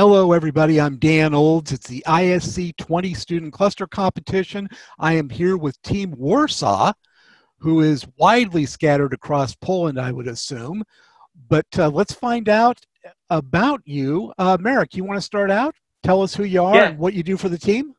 Hello, everybody. I'm Dan Olds. It's the ISC 20 Student Cluster Competition. I am here with Team Warsaw, who is widely scattered across Poland, I would assume. But uh, let's find out about you. Uh, Marek, you want to start out? Tell us who you are Yeah. and what you do for the team?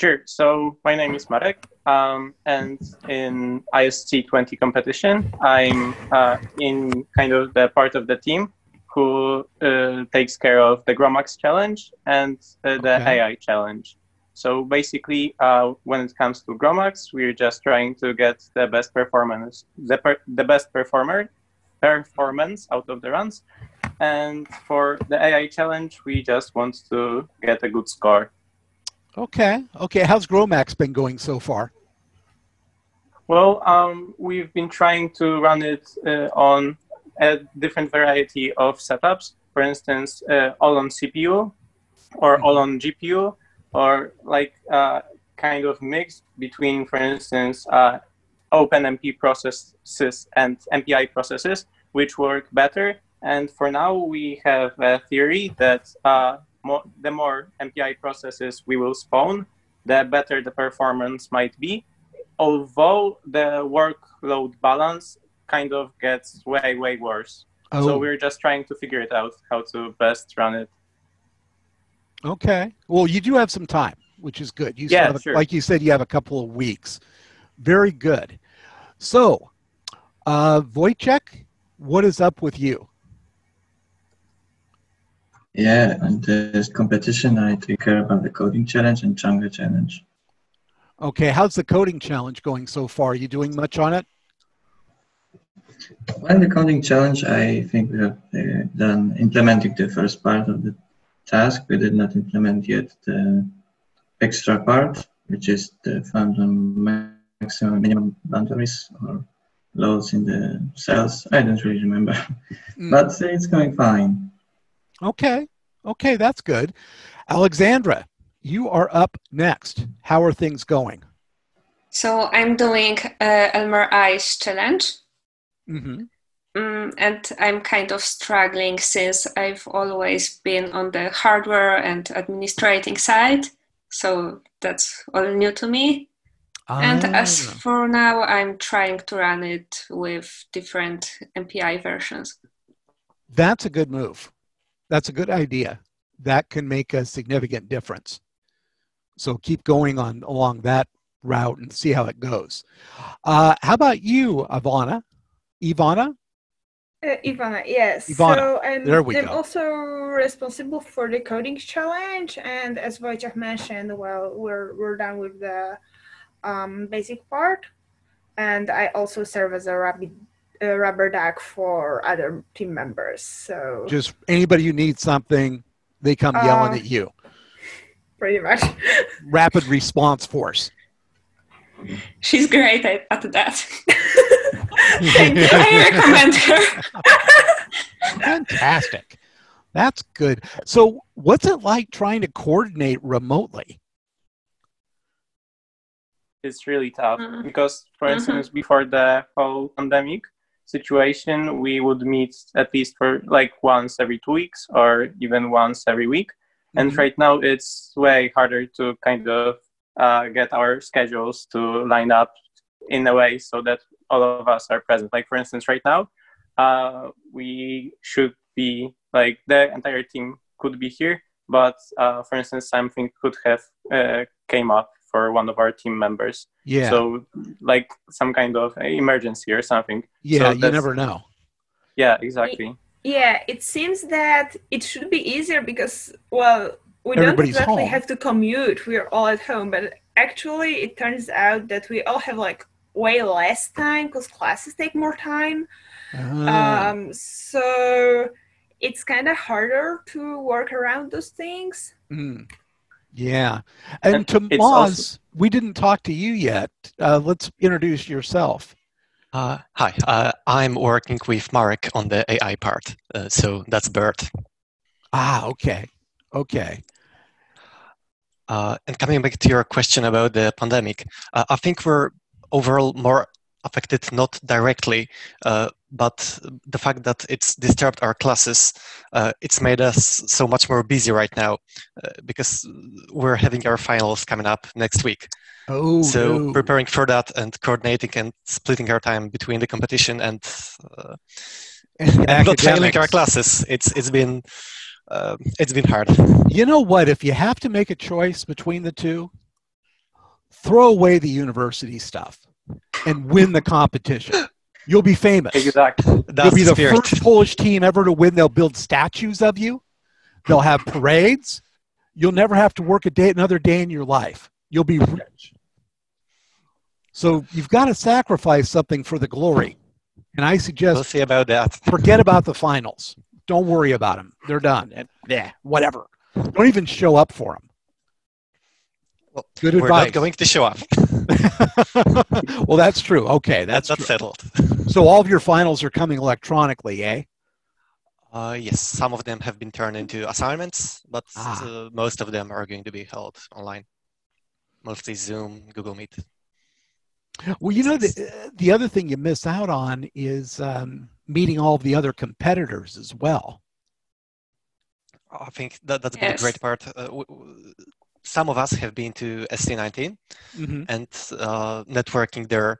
Sure. So my name is Marek, um, and in ISC 20 competition, I'm uh, in kind of the part of the team who uh, takes care of the GROMACS challenge and uh, the Okay. AI challenge. So basically, uh, when it comes to GROMACS, we're just trying to get the best performance, the, per- the best performer performance out of the runs. And for the AI challenge, we just want to get a good score. Okay. Okay. How's GROMACS been going so far? Well, um, we've been trying to run it uh, on a different variety of setups. For instance, uh, all on CPU or all on GPU, or like uh, kind of mix between, for instance, uh, OpenMP processes and MPI processes, which work better. And for now, we have a theory that uh, mo- the more MPI processes we will spawn, the better the performance might be although the workload balance kind of gets way way worse Oh, so we're just trying to figure it out how to best run it okay. Well, you do have some time, which is good. You Yeah, have a- sure. like you said, you have a couple of weeks. Very good. So, uh, Wojciech, what is up with you? Yeah, and this competition, I take care about the coding challenge and Django challenge. Okay, how's the coding challenge going so far? Are you doing much on it? Well, the coding challenge, I think we have uh, done implementing the first part of the task. We did not implement yet the extra part, which is the found on maximum minimum boundaries or loads in the cells. I don't really remember, Mm. but it's going fine. Okay, okay, that's good. Alexandra, you are up next. How are things going? So I'm doing uh, Elmer/Ice challenge, Mm-hmm. mm, and I'm kind of struggling since I've always been on the hardware and administrating side. So that's all new to me. And as Ah. for now, I'm trying to run it with different MPI versions. That's a good move. That's a good idea. That can make a significant difference. So keep going on along that route and see how it goes. Uh, how about you, Ivana? Ivana? Uh, Ivana, yes. Ivana, So I'm, there we I'm go. also responsible for the coding challenge, and as Wojciech mentioned, well, we're we're done with the um, basic part, and I also serve as a rabbit, uh, rubber duck for other team members. So Just anybody who needs something, they come yelling Uh, at you. pretty much. Rapid response force. She's great at, at that. I recommend her. Fantastic. That's good. So, what's it like trying to coordinate remotely? it's really tough Mhm. because for Mhm. instance before the whole pandemic situation we would meet at least for like once every two weeks or even once every week and Mhm. right now it's way harder to kind of uh, get our schedules to line up in a way so that all of us are present like for instance right now uh, we should be like the entire team could be here but uh, for instance something could have uh, came up for one of our team members Yeah. so like some kind of emergency or something yeah, so you never know. yeah exactly Yeah, it seems that it should be easier because, well, we Everybody's don't exactly home. have to commute. We're all at home, but actually, it turns out that we all have like way less time because classes take more time. Ah. Um, so it's kind of harder to work around those things. Mm. Yeah. And And to it's Moz, also- we didn't talk to you yet. Uh, let's introduce yourself. Uh, hi, uh, I'm working with Marek on the AI part, uh, so that's Bert. Ah, okay. Okay. Uh, and coming back to your question about the pandemic, uh, I think we're overall more affected not directly, uh, but the fact that it's disturbed our classes, uh, it's made us so much more busy right now uh, because we're having our finals coming up next week. Oh, so no. preparing for that and coordinating and splitting our time between the competition and, uh, And not failing our classes, it's it's been uh, it's been hard. You know what? If you have to make a choice between the two, throw away the university stuff and win the competition. You'll be famous. Exactly. That's You'll be the spirit. first Polish team ever to win. They'll build statues of you. They'll have parades. You'll never have to work a day another day in your life. You'll be rich. So you've got to sacrifice something for the glory. And I We'll suggest see about that. forget about the finals. Don't worry about them. They're done. And, yeah, whatever. Don't even show up for them. Well, Good We're advice. not going to show up. well, that's true. Okay, That's that's true. settled. So all of your finals are coming electronically, eh? Uh, yes, some of them have been turned into assignments, but Ah. uh, most of them are going to be held online. Mostly Zoom, Google Meet. Well, you know, the, the other thing you miss out on is um, meeting all of the other competitors as well. I think that that's been a great part. Uh, w- w- some of us have been to SC19, Mm-hmm. and uh, networking there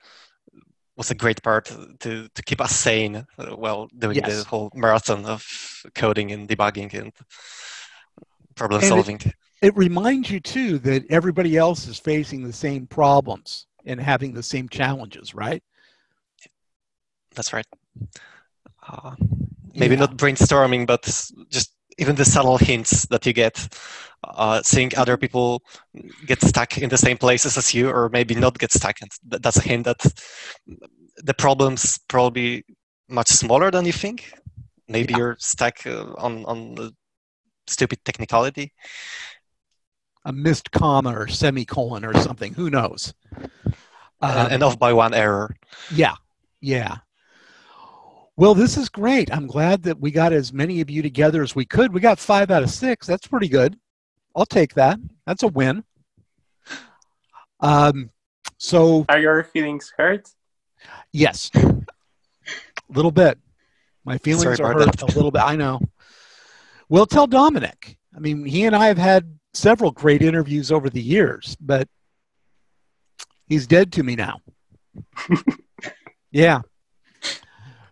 was a great part to, to keep us sane uh, while doing Yes. the whole marathon of coding and debugging and problem And it- solving. It reminds you, too, that everybody else is facing the same problems and having the same challenges, right? That's right. Uh, maybe Yeah. not brainstorming, but just even the subtle hints that you get, uh, seeing other people get stuck in the same places as you, or maybe not get stuck. And that's a hint that the problem's probably much smaller than you think. Maybe Yeah. you're stuck uh, on on the stupid technicality. A missed comma or semicolon or something. Who knows? Um, and off by one error. Yeah, yeah. Well, this is great. I'm glad that we got as many of you together as we could. We got five out of six. That's pretty good. I'll take that. That's a win. Um, so Are your feelings hurt? yes, a little bit. My feelings Sorry are hurt that. a little bit. I know. Well, tell Dominic. I mean, he and I have had several great interviews over the years, but he's dead to me now. yeah.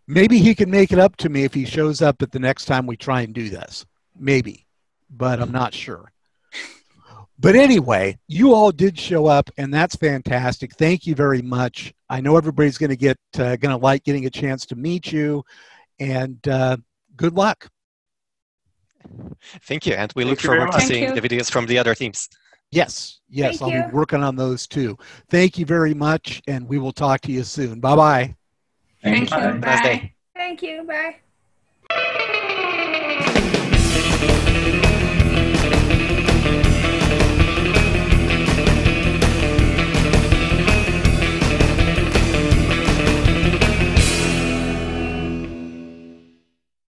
Maybe he can make it up to me if he shows up at the next time we try and do this. Maybe, but I'm not sure. But anyway, you all did show up, and that's fantastic. Thank you very much. I know everybody's going to get uh, going to like getting a chance to meet you, and uh, good luck. Thank you, and we Thank look forward to seeing you. the videos from the other teams. Yes, yes, Thank I'll you. be working on those too. Thank you very much, and we will talk to you soon. Bye bye. Thank, Thank you. Bye. Thank you. Bye.